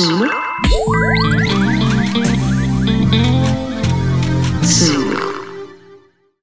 sur